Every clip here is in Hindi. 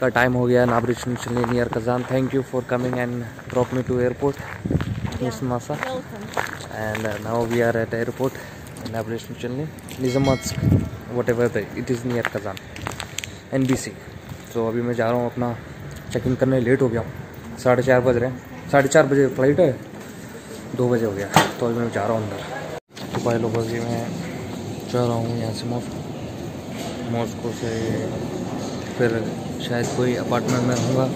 का टाइम हो गया नाबरिश चलने near Kazan thank you for coming and drop me to airport miss मासा and now we are at airport नाबरिश चलने। निजामात whatever the it is near Kazan N B C तो अभी मैं जा रहा हूँ अपना चेक इन करने लेट हो गया हूँ। साढ़े चार बज रहे हैं। साढ़े चार बजे फ़्लाइट है, दो बजे हो गया। तो अभी मैं जा रहा हूँ अंदर। तो भाई लोगों की मैं जा रहा हूँ यहाँ से मॉस्को मॉस्को से, फिर शायद कोई अपार्टमेंट में रहूँगा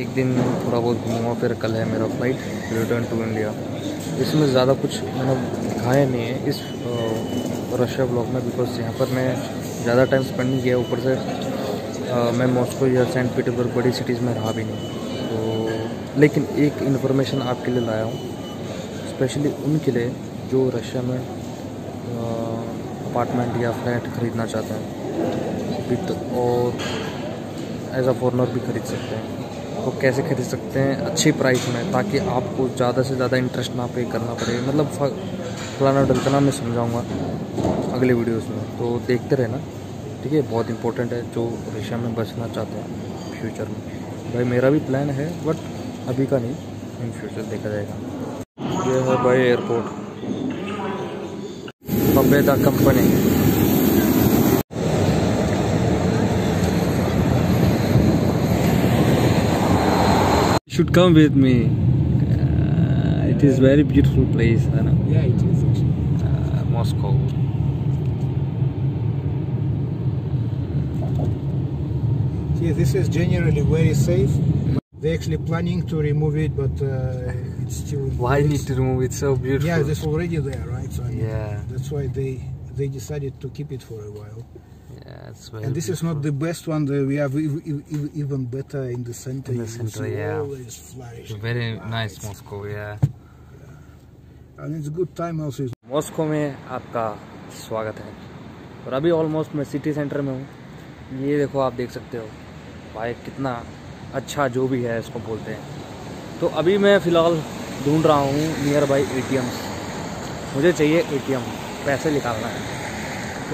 एक दिन थोड़ा बहुत घूमूँगा फिर कल है मेरा फ़्लाइट रिटर्न टू इंडिया इसमें ज़्यादा कुछ मैंने दिखाया नहीं है। इस रशिया ब्लॉग में बिकॉज़ यहाँ पर मैं ज़्यादा टाइम स्पेंड नहीं किया ऊपर से। आ, मैं मॉस्को या सेंट पीटर्सबर्ग बड़ी सिटीज़ में रहा भी नहीं। तो लेकिन एक इन्फॉर्मेशन आपके लिए लाया हूँ। स्पेशली उनके लिए जो रशिया में अपार्टमेंट या फ्लैट ख़रीदना चाहते हैं। और एज अ फॉरनर भी खरीद सकते हैं। तो कैसे खरीद सकते हैं? अच्छी प्राइस में, ताकि आपको ज़्यादा से ज़्यादा इंटरेस्ट ना पे करना पड़े। मतलब फलाना डलतना मैं समझाऊँगा अगले वीडियोज़ में। तो देखते रहना, ठीक है? बहुत इंपॉर्टेंट है, जो रशिया में बचना चाहते हैं फ्यूचर में। भाई, मेरा भी प्लान है बट अभी का नहीं। इन फ्यूचर देखा जाएगा। ये है भाई airport Pabeda company should come with me. Uh, it is very beautiful place, I know. Yeah, it is. Uh, Moscow. Yeah, this is generally very safe. They're actually planning to remove it, but uh, it's still. Why need to remove it? So beautiful. Yeah, it's already there, right? So Yeah. That's why they they decided to keep it for a while. Yeah, it's very and this beautiful. is not the best one. The, we have ev- ev- ev- even better in the center. In the center, see yeah. Very lights. nice Moscow, yeah. yeah. And it's a good time also. Moscow में आपका स्वागत है और अभी ऑलमोस्ट मैं सिटी सेंटर में हूँ ये देखो आप देख सकते हो भाई कितना अच्छा जो भी है इसको बोलते हैं तो अभी मैं फ़िलहाल ढूंढ रहा हूँ नियर बाई ए मुझे चाहिए एटीएम पैसे निकालना है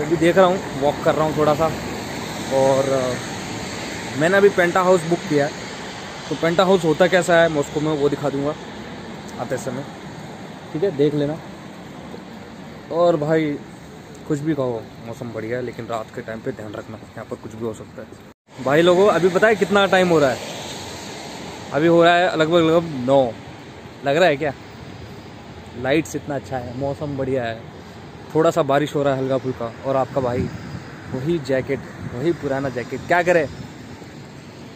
तो अभी देख रहा हूँ वॉक कर रहा हूँ थोड़ा सा। और मैंने अभी पेंटा हाउस बुक किया है। तो पेंटा हाउस होता कैसा है मॉस्को में वो दिखा दूँगा आते समय। ठीक है, देख लेना। और भाई, कुछ भी कहो, मौसम बढ़िया है, लेकिन रात के टाइम पे ध्यान रखना, यहाँ पर कुछ भी हो सकता है। भाई लोगों, अभी पता है कितना टाइम हो रहा है? अभी हो रहा है लगभग लगभग नौ। लग रहा है क्या? लाइट्स इतना अच्छा है, मौसम बढ़िया है। थोड़ा सा बारिश हो रहा है हल्का फुल्का, और आपका भाई वही जैकेट, वही पुराना जैकेट, क्या करे?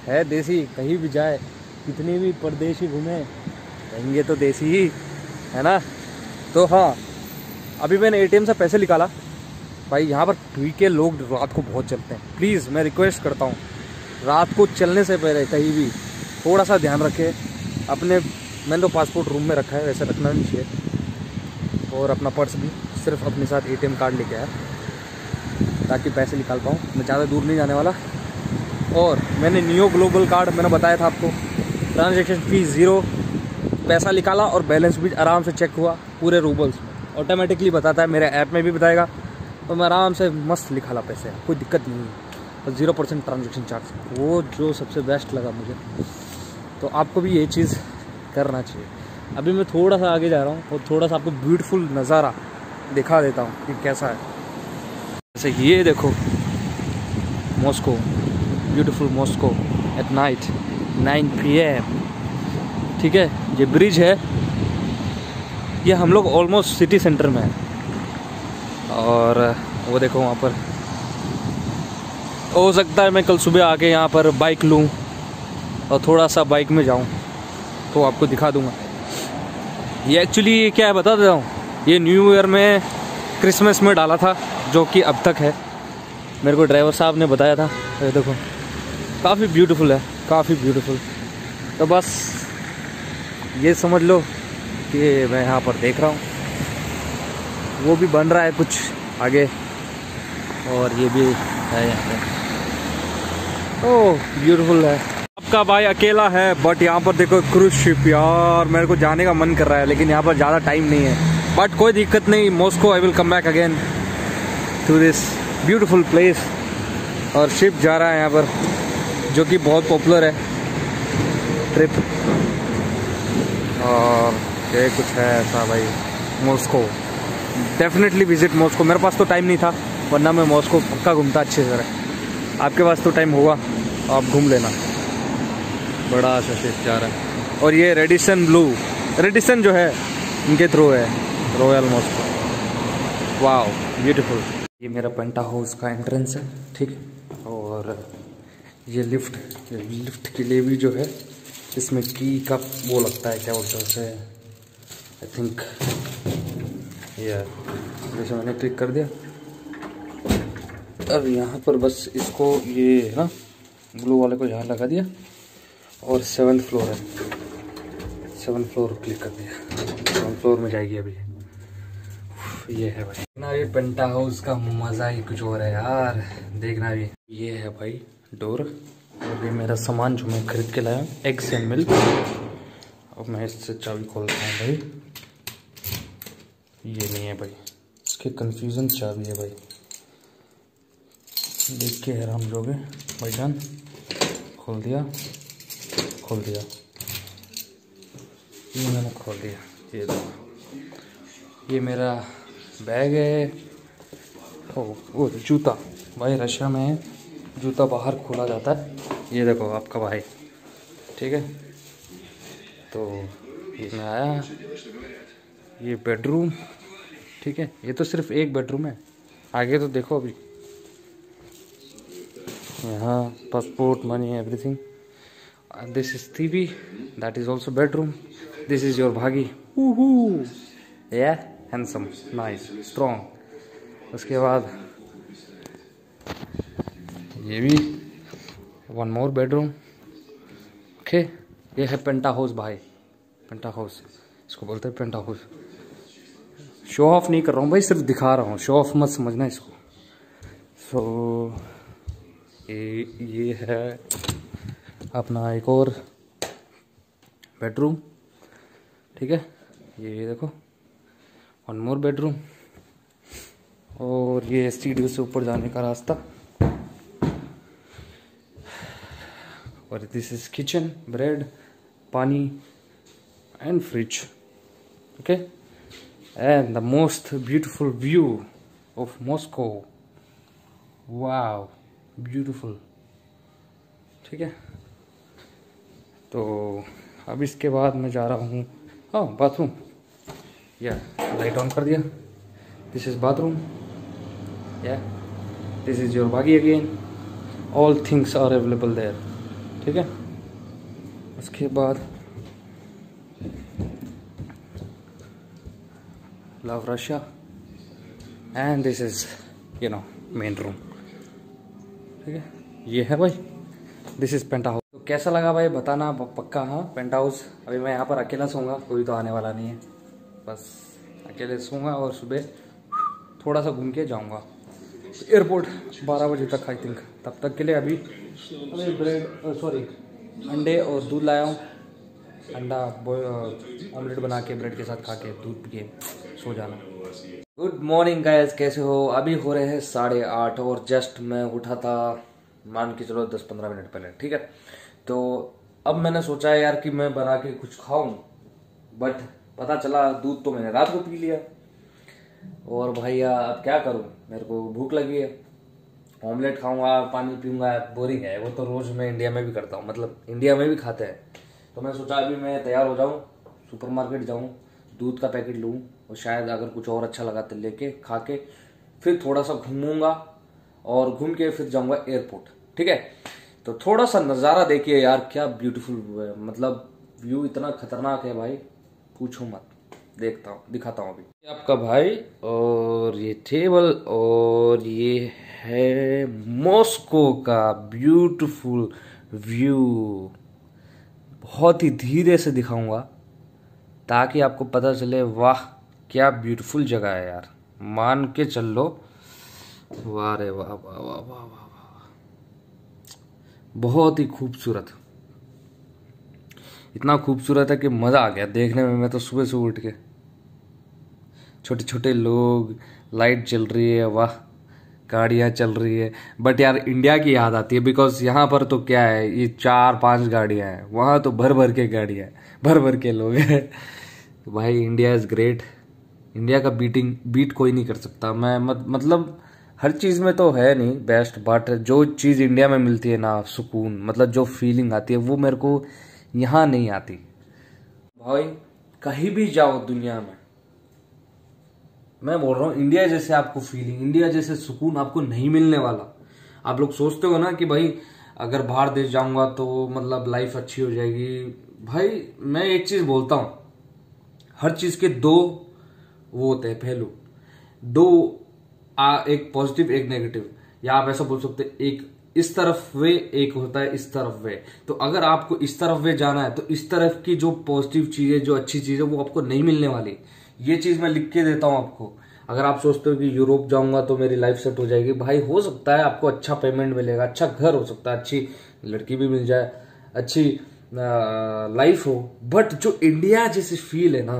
है देसी, कहीं भी जाए, कितनी भी परदेशी घूमे, रहेंगे तो देसी ही, है ना? तो हाँ अभी मैंने एटीएम से पैसे निकाला। भाई, यहाँ पर पी के लोग रात को बहुत चलते हैं। प्लीज़ मैं रिक्वेस्ट करता हूँ, रात को चलने से पहले कहीं भी थोड़ा सा ध्यान रखें। अपने, मैंने तो पासपोर्ट रूम में रखा है, वैसे रखना नहीं चाहिए। और अपना पर्स भी। सिर्फ़ अपने साथ एटीएम कार्ड लेके आया, ताकि पैसे निकाल पाऊँ। मैं ज़्यादा दूर नहीं जाने वाला। और मैंने नियो ग्लोबल कार्ड मैंने बताया था आपको ट्रांजेक्शन फ़ीस ज़ीरो पैसा निकाला और बैलेंस भी आराम से चेक हुआ, पूरे रूबल्स में। ऑटोमेटिकली बताता है, मेरे ऐप में भी बताएगा। तो मैं आराम से मस्त निकाला पैसे, कोई दिक्कत नहीं। है और ज़ीरो परसेंट ट्रांजेक्शन चार्ज वो जो सबसे बेस्ट लगा मुझे। तो आपको भी ये चीज़ करना चाहिए। अभी मैं थोड़ा सा आगे जा रहा हूँ, और थोड़ा सा आपको ब्यूटीफुल नज़ारा दिखा देता हूँ कि कैसा है। जैसे ये देखो Moscow beautiful Moscow at night 9 P M ठीक है, ये ब्रिज है। ये हम लोग ऑलमोस्ट सिटी सेंटर में है। और वो देखो वहाँ पर। हो सकता है मैं कल सुबह आके यहाँ पर बाइक लूँ और थोड़ा सा बाइक में जाऊँ तो आपको दिखा दूँगा। ये एक्चुअली क्या है, बता देता हूँ। ये न्यू ईयर में क्रिसमस में डाला था, जो कि अब तक है। मेरे को ड्राइवर साहब ने बताया था। ये देखो, काफ़ी ब्यूटीफुल है, काफ़ी ब्यूटीफुल तो बस, ये समझ लो कि मैं यहाँ पर देख रहा हूँ। वो भी बन रहा है कुछ आगे, और ये भी है यहाँ पे। ओह ब्यूटीफुल है। आपका भाई अकेला है बट यहाँ पर देखो क्रूज शिप यार मेरे को जाने का मन कर रहा है, लेकिन यहाँ पर ज़्यादा टाइम नहीं है। बट कोई दिक्कत नहीं Moscow I will come back again to this beautiful place और शिप जा रहा है यहाँ पर, जो कि बहुत पॉपुलर है। ट्रिप और ये कुछ है ऐसा भाई मॉस्को डेफिनेटली विज़िट मॉस्को मेरे पास तो टाइम नहीं था, वरना मैं मॉस्को पक्का घूमता अच्छे से आपके पास तो टाइम होगा, आप घूम लेना। बड़ा सा शिप जा रहा है। और ये रेडिसन ब्लू रेडिसन जो है इनके थ्रू है। रॉयल मॉस्को वाह ब्यूटीफुल ये मेरा पेंटा हाउस का एंट्रेंस है, ठीक? है और ये लिफ्ट लिफ्ट के लिए भी जो है, इसमें की का वो लगता है, क्या बोलते हैं उसे? आई थिंक ये जैसे मैंने क्लिक कर दिया। अब यहाँ पर बस इसको ये है ना ब्लू वाले को यहाँ लगा दिया। और सेवन फ्लोर है। सेवन फ्लोर क्लिक कर दिया। सेवन फ्लोर में जाएगी अभी। ये है भाई। ना ये पेंटा हाउस का मज़ा ही कुछ और है यार। देखना भी ये है भाई डोर। और ये मेरा सामान जो मैं खरीद के लाया एग्स एंड मिल्क अब मैं इससे चाबी खोलता हूँ भाई। ये नहीं है भाई। इसके कंफ्यूजन चाबी है भाई। देख के हैरान जोगे भाईजान खोल दिया। खोल दिया। ये मैंने खोल दिया। ये ये मेरा बैग है। ओ, वो जूता। भाई, रशिया में जूता बाहर खोला जाता है। ये देखो आपका भाई। ठीक है? तो ये मैं आया। ये बेडरूम ठीक है? ये तो सिर्फ़ एक बेडरूम है। आगे तो देखो अभी। यहाँ passport money everything this is TV that is also bedroom this is your भागी या हैंडसम नाइस स्ट्रॉन्ग उसके बाद ये भी वन मोर बेडरूम ओके ये है पेंटा हाउस भाई. पेंटा हाउस इसको बोलते हैं पेंटा हाउस शो ऑफ़ नहीं कर रहा हूँ भाई सिर्फ़ दिखा रहा हूँ. शो ऑफ़ मत समझना इसको. सो so, ये ये है अपना एक और बेडरूम ठीक है? ये देखो. वन मोर बेडरूम और ये स्टूडियो से ऊपर जाने का रास्ता। और this is kitchen bread pani and fridge okay and the most beautiful view of Moscow wow beautiful ठीक है? तो अब इसके बाद मैं जा रहा हूँ। हाँ बाथरूम या लाइट ऑन कर दिया। दिस इज़ बाथरूम या दिस इज़ योर बागी again all things are available there ठीक है? उसके बाद love Russia and this is you know main room ठीक है? ये है भाई। दिस इज़ पेंटा हाउस तो कैसा लगा भाई? बताना पक्का हाँ? पेंटा हाउस अभी मैं यहाँ पर अकेला सोऊँगा, कोई तो आने वाला नहीं है। बस अकेले सोऊँगा और सुबह थोड़ा सा घूम के जाऊँगा। एयरपोर्ट 12 बजे तक आई थिंक तब तक के लिए अभी अभी ब्रेड सॉरी अंडे और दूध लाया हूँ। अंडा ऑमलेट बना के ब्रेड के साथ खा के, दूध पी के सो जाना। गुड मॉर्निंग गाइस कैसे हो? अभी हो रहे हैं साढ़े आठ और जस्ट मैं उठा था, मान के चलो दस पंद्रह मिनट पहले, ठीक है? तो अब मैंने सोचा यार कि मैं बना के कुछ खाऊं बट पता चला दूध तो मैंने रात को पी लिया। और भैया, अब क्या करूँ? मेरे को भूख लगी है। ऑमलेट खाऊँगा, पानी पीऊँगा, बोरिंग है। वो तो रोज मैं इंडिया में भी करता हूँ। मतलब इंडिया में भी खाते हैं। तो मैं सोचा, अभी मैं तैयार हो जाऊँ, सुपरमार्केट जाऊँ, दूध का पैकेट लूँ, और शायद अगर कुछ और अच्छा लगा तो लेके खा के फिर थोड़ा सा घूमूँगा, और घूम के फिर जाऊँगा एयरपोर्ट। ठीक है? तो थोड़ा सा नज़ारा देखिए यार, क्या ब्यूटीफुल मतलब व्यू इतना खतरनाक है भाई। पूछो मत। देखता हूँ, दिखाता हूँ अभी। आपका भाई और ये टेबल और ये है मॉस्को का ब्यूटीफुल व्यू। बहुत ही धीरे से दिखाऊँगा ताकि आपको पता चले, वाह, क्या ब्यूटीफुल जगह है यार। मान के चल लो। वाह रे वाह वाह वाह वाह वाह वाह। बहुत ही खूबसूरत। इतना खूबसूरत है कि मज़ा आ गया देखने में मैं तो सुबह सुबह उठ के। छोटे छोटे लोग लाइट जल रही है वाह गाड़ियाँ चल रही है। बट यार इंडिया की याद आती है बिकॉज़ यहाँ पर तो क्या है ये चार पाँच गाड़ियाँ हैं वहाँ तो भर भर के गाड़ियाँ हैं भर भर के लोग हैं। तो भाई इंडिया इज़ ग्रेट इंडिया का बीटिंग बीट कोई नहीं कर सकता। मैं मत, मतलब हर चीज़ में तो है नहीं बेस्ट बट जो चीज़ इंडिया में मिलती है ना सुकून मतलब जो फीलिंग आती है वो मेरे को यहाँ नहीं आती। भाई कहीं भी जाओ दुनिया में। मैं बोल रहा हूँ इंडिया जैसे आपको फीलिंग इंडिया जैसे सुकून आपको नहीं मिलने वाला। आप लोग सोचते हो ना कि भाई अगर बाहर देश जाऊँगा तो मतलब लाइफ अच्छी हो जाएगी। भाई मैं एक चीज़ बोलता हूँ हर चीज़ के दो वो होते हैं पहलू। दो आ, एक पॉजिटिव एक नेगेटिव या आप ऐसा बोल सकते एक इस तरफ़ वे, एक होता है इस तरफ़ वे। तो अगर आपको इस तरफ़ वे जाना है तो इस तरफ़ की जो पॉजिटिव चीज़ें, जो अच्छी चीज़ें, वो आपको नहीं मिलने वाली। ये चीज़ मैं लिख के देता हूँ आपको। अगर आप सोचते हो कि यूरोप जाऊँगा तो मेरी लाइफ सेट हो जाएगी। भाई, हो सकता है आपको अच्छा पेमेंट मिलेगा अच्छा घर हो सकता है, अच्छी लड़की भी मिल जाए, अच्छी लाइफ हो। बट जो इंडिया जैसी फील है ना,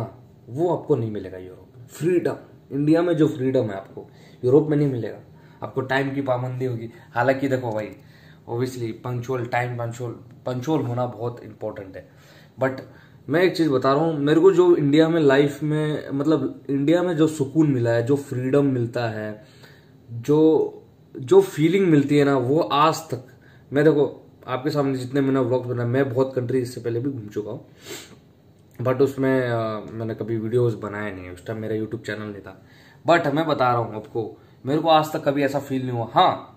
वो आपको नहीं मिलेगा यूरोप। फ्रीडम इंडिया में जो फ्रीडम है आपको, यूरोप में नहीं मिलेगा। आपको टाइम की पाबंदी होगी। हालाँकि देखो भाई obviously punctual time punctual punctual होना बहुत इंपॉर्टेंट है। बट मैं एक चीज़ बता रहा हूँ मेरे को जो इंडिया में लाइफ में मतलब इंडिया में जो सुकून मिला है जो फ्रीडम मिलता है जो जो फीलिंग मिलती है ना वो आज तक मैं देखो आपके सामने जितने मैंने व्लॉग्स बनाए मैं बहुत कंट्री इससे पहले भी घूम चुका हूँ। बट उसमें आ, मैंने कभी वीडियोस बनाए नहीं उस टाइम मेरा यूट्यूब चैनल नहीं था। बट मैं बता रहा हूँ आपको मेरे को आज तक कभी ऐसा फील नहीं हुआ। हाँ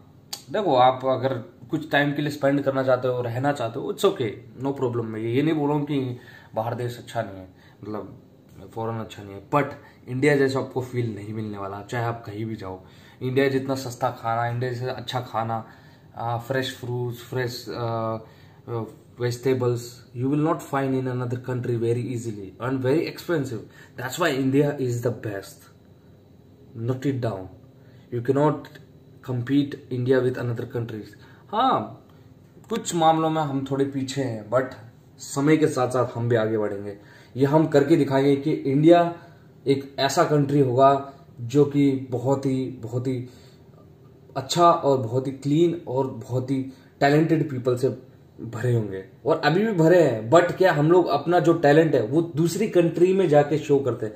देखो, आप अगर कुछ टाइम के लिए स्पेंड करना चाहते हो, रहना चाहते हो इट्स ओके नो प्रॉब्लम मैं ये नहीं बोल रहा हूँ कि बाहर देश अच्छा नहीं है मतलब फॉरन अच्छा नहीं है। बट इंडिया जैसा आपको फील नहीं मिलने वाला, चाहे आप कहीं भी जाओ। इंडिया जितना सस्ता खाना इंडिया जैसे अच्छा खाना fresh fruits fresh vegetables, you will not find in another country very easily and very expensive that's why india is the best note it down you cannot compete India with another countries हाँ कुछ मामलों में हम थोड़े पीछे हैं बट समय के साथ साथ हम भी आगे बढ़ेंगे। ये हम करके दिखाएँगे कि इंडिया एक ऐसा कंट्री होगा जो कि बहुत ही बहुत ही अच्छा और बहुत ही क्लीन और बहुत ही टैलेंटेड पीपल से भरे होंगे। और अभी भी भरे हैं बट क्या हम लोग अपना जो टैलेंट है, वो दूसरी कंट्री में जाके शो करते हैं।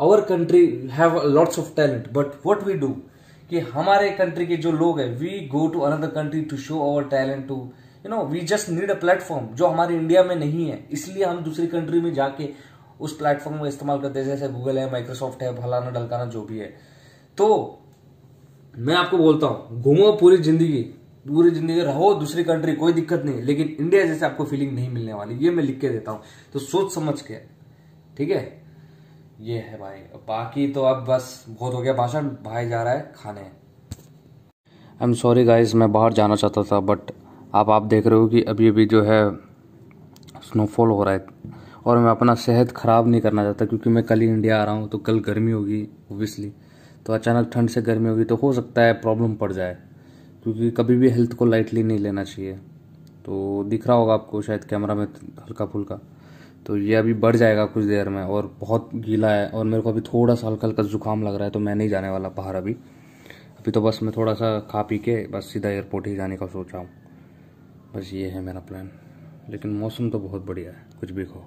Our country have lots of talent but what we do कि हमारे कंट्री के जो लोग हैं we go to another country to show our talent to you know we just need a platform जो हमारे इंडिया में नहीं है। इसलिए हम दूसरी कंट्री में जाके उस प्लेटफॉर्म का इस्तेमाल करते हैं, जैसे गूगल है माइक्रोसॉफ्ट है, फलाना डलकाना जो भी है। तो मैं आपको बोलता हूँ, घूमो पूरी ज़िंदगी पूरी ज़िंदगी रहो दूसरी कंट्री कोई दिक्कत नहीं। लेकिन इंडिया जैसे आपको फीलिंग नहीं मिलने वाली, ये मैं लिख के देता हूँ। तो सोच समझ के, ठीक है? ये है भाई। बाकी तो अब बस बहुत हो गया भाषण, भाई जा रहा है खाने। आई एम सॉरी गाइज़ मैं बाहर जाना चाहता था बट आप आप देख रहे हो कि अभी अभी जो है स्नोफॉल हो रहा है। और मैं अपना सेहत ख़राब नहीं करना चाहता, क्योंकि मैं कल ही इंडिया आ रहा हूँ तो कल गर्मी होगी ओबियसली तो अचानक ठंड से गर्मी होगी तो हो सकता है प्रॉब्लम पड़ जाए, क्योंकि कभी भी हेल्थ को लाइटली नहीं लेना चाहिए। तो दिख रहा होगा आपको शायद कैमरा में हल्का फुल्का तो ये अभी बढ़ जाएगा कुछ देर में और बहुत गीला है और मेरे को अभी थोड़ा सा हल्का हल्का जुकाम लग रहा है तो मैं नहीं जाने वाला बाहर अभी। अभी तो बस मैं थोड़ा सा खा पी के बस सीधा एयरपोर्ट ही जाने का सोच रहा हूँ। बस ये है मेरा प्लान लेकिन मौसम तो बहुत बढ़िया है, कुछ भी कहो।